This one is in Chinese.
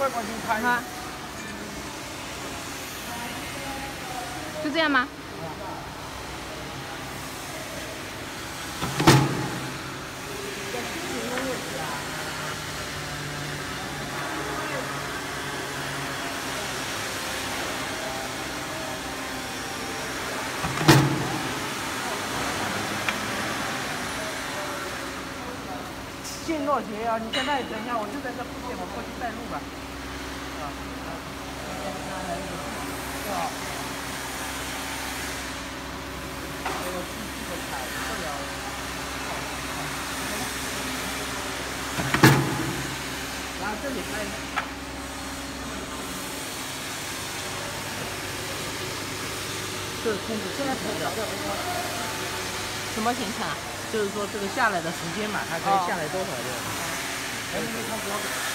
外观先拍。好，就这样吗？线若鞋啊，你现在等一下，我就在这附近，这里拍。这是控制现在拍的。什么行程啊？就是说这个下来的时间嘛，它可以下来多少的？哎，你看标准。